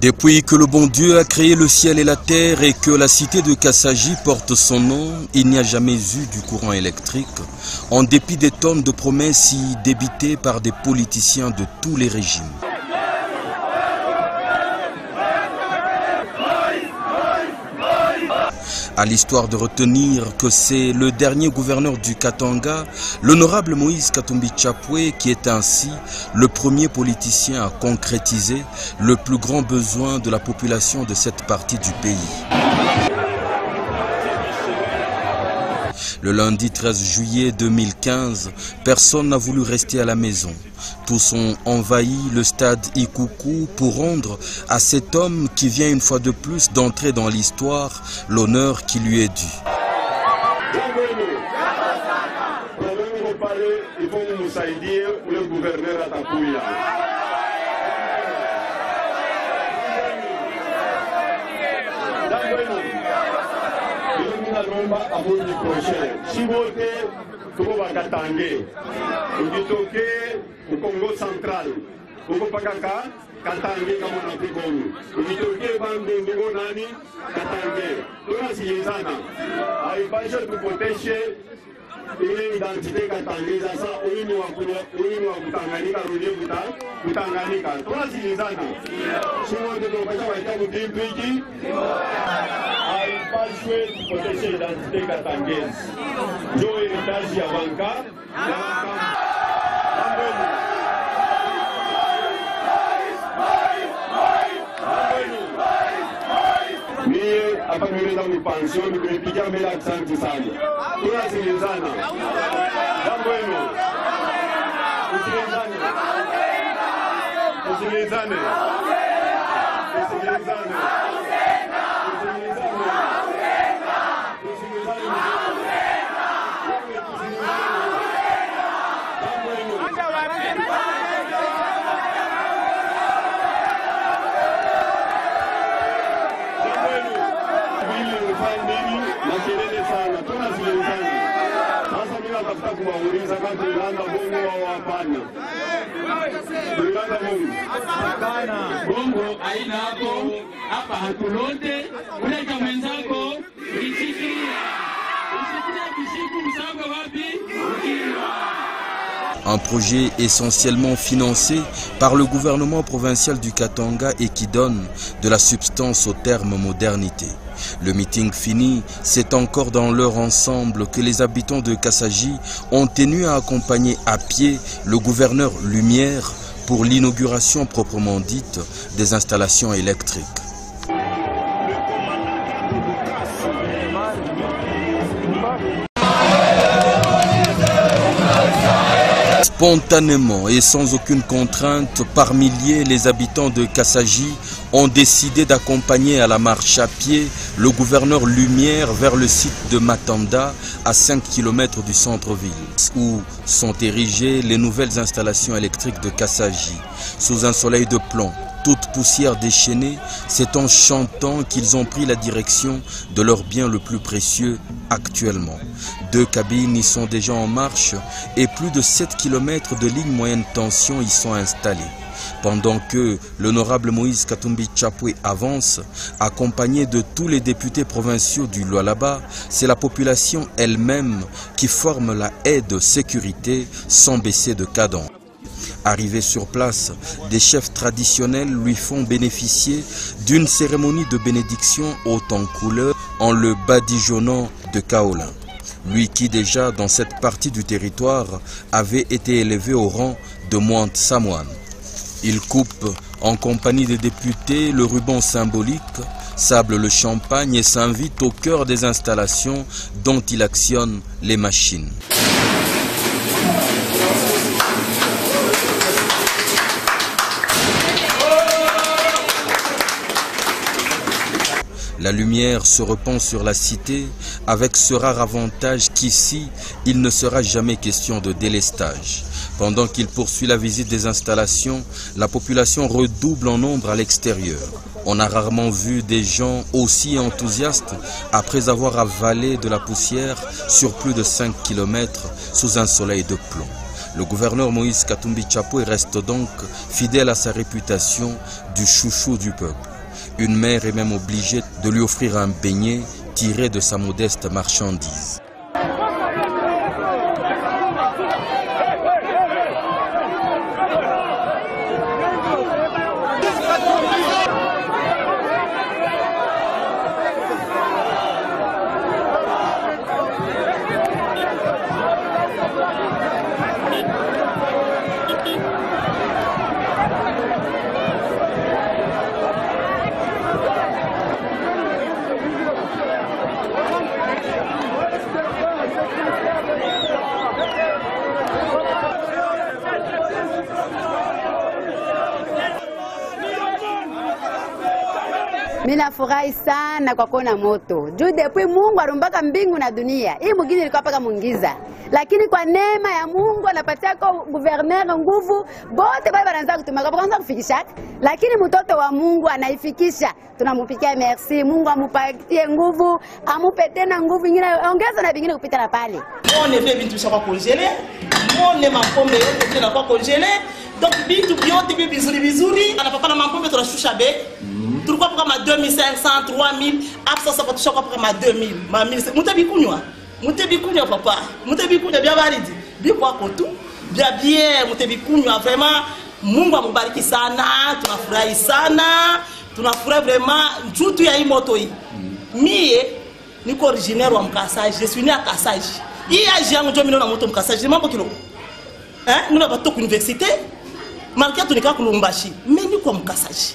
Depuis que le bon Dieu a créé le ciel et la terre et que la cité de Kassaji porte son nom, il n'y a jamais eu du courant électrique, en dépit des tonnes de promesses y débitées par des politiciens de tous les régimes. À l'histoire de retenir que c'est le dernier gouverneur du Katanga, l'honorable Moïse Katumbi Chapwe, qui est ainsi le premier politicien à concrétiser le plus grand besoin de la population de cette partie du pays. Le lundi 13 juillet 2015, personne n'a voulu rester à la maison. Tous ont envahi le stade Ikuku pour rendre à cet homme qui vient une fois de plus d'entrer dans l'histoire l'honneur qui lui est dû. Simba Amungi Prochain. Chibote tuko Bakatange. Ujitoke uko Central. Uko Pakaka Katange kama unapigoni. Ujitoke bande ndugu nani? Katange. Tunasikilizana. Haipaswi tupoteshe ile identite katangeza sa uini wa uini wa kutanganika rudie kuta kutanganika tunasikilizana sio wote tunapaswa kuita kutimbi hiki bajwe tukoteche identite katangezi njo heritage ya banka na banka mie hapa nywele mbele, asante sana. Tunasikilizana jambo hilo, tusikilizane, tusikilizane. Un projet essentiellement financé par le gouvernement provincial du Katanga et qui donne de la substance au terme modernité. Le meeting fini, c'est encore dans leur ensemble que les habitants de Kassaji ont tenu à accompagner à pied le gouverneur Lumière pour l'inauguration proprement dite des installations électriques. Spontanément et sans aucune contrainte, par milliers, les habitants de Kassaji ont décidé d'accompagner à la marche à pied le gouverneur Lumière vers le site de Matanda, à 5 km du centre-ville, où sont érigées les nouvelles installations électriques de Kassaji, sous un soleil de plomb. Toute poussière déchaînée, c'est en chantant qu'ils ont pris la direction de leur bien le plus précieux actuellement. Deux cabines y sont déjà en marche et plus de 7 km de lignes moyenne tension y sont installées. Pendant que l'honorable Moïse Katumbi Chapwe avance, accompagné de tous les députés provinciaux du Lualaba, c'est la population elle-même qui forme la haie de sécurité sans baisser de cadence. Arrivé sur place, des chefs traditionnels lui font bénéficier d'une cérémonie de bénédiction haute en couleur en le badigeonnant de Kaolin. Lui qui déjà dans cette partie du territoire avait été élevé au rang de mointe samoine. Il coupe en compagnie des députés le ruban symbolique, sable le champagne et s'invite au cœur des installations dont il actionne les machines. La lumière se repend sur la cité avec ce rare avantage qu'ici, il ne sera jamais question de délestage. Pendant qu'il poursuit la visite des installations, la population redouble en nombre à l'extérieur. On a rarement vu des gens aussi enthousiastes après avoir avalé de la poussière sur plus de 5 km sous un soleil de plomb. Le gouverneur Moïse Katumbi Chapoué reste donc fidèle à sa réputation du chouchou du peuple. Une mère est même obligée de lui offrir un beignet tiré de sa modeste marchandise. Mimi nafurahi sana kwa kuona moto. Juu depuis Mungu arumbaka mbingu na dunia. Hii mwingine ilikuwa paka mungiza, lakini kwa neema ya Mungu anapatia kwa guverner nguvu, bote bale banaanza kutumaka. Kwanza kufikishaka, lakini mtoto wa Mungu anaifikisha. Tunamupikia merci, Mungu amupatie nguvu, amupe tena nguvu nyingine, ongeza na vingine kupita na pale. mone vile bintu bishakuwa kongele mone mapombe yote tena kwa kongele donc bintu vyote vile vizuri vizuri. Anapapana mapombe tunashusha bei turkua paka ma 2500 3000 absence apatusha kua paka ma 2000 ma 1000 mu te bikunywa mu te bikunywa papa. Mu te bikunywa bia baridi bikua kotu bia bien mu te bikunywa vraiment. Mungu amubariki sana tunafurahi sana tunafurahi vraiment. Njutu ya hii moto hii mie niko originaire wa mkasaji je suis né à kasaji hii age yangu njo minona moto mkasaji mambo kiloko eh? mina batoka université. Malgré tunika kulumbashi me niko mkasaji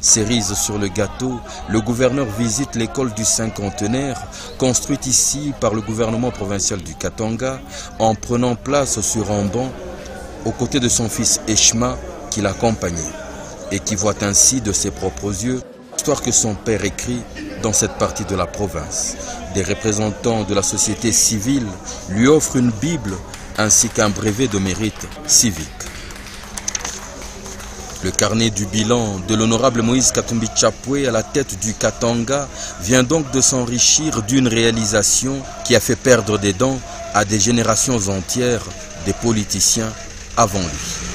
Cerise sur le gâteau, le gouverneur visite l'école du cinquantenaire, construite ici par le gouvernement provincial du Katanga, en prenant place sur un banc aux côtés de son fils Eshma qui l'accompagnait et qui voit ainsi de ses propres yeux l'histoire que son père écrit dans cette partie de la province. Des représentants de la société civile lui offrent une Bible ainsi qu'un brevet de mérite civique. Le carnet du bilan de l'honorable Moïse Katumbi Chapwe à la tête du Katanga vient donc de s'enrichir d'une réalisation qui a fait perdre des dents à des générations entières des politiciens avant lui.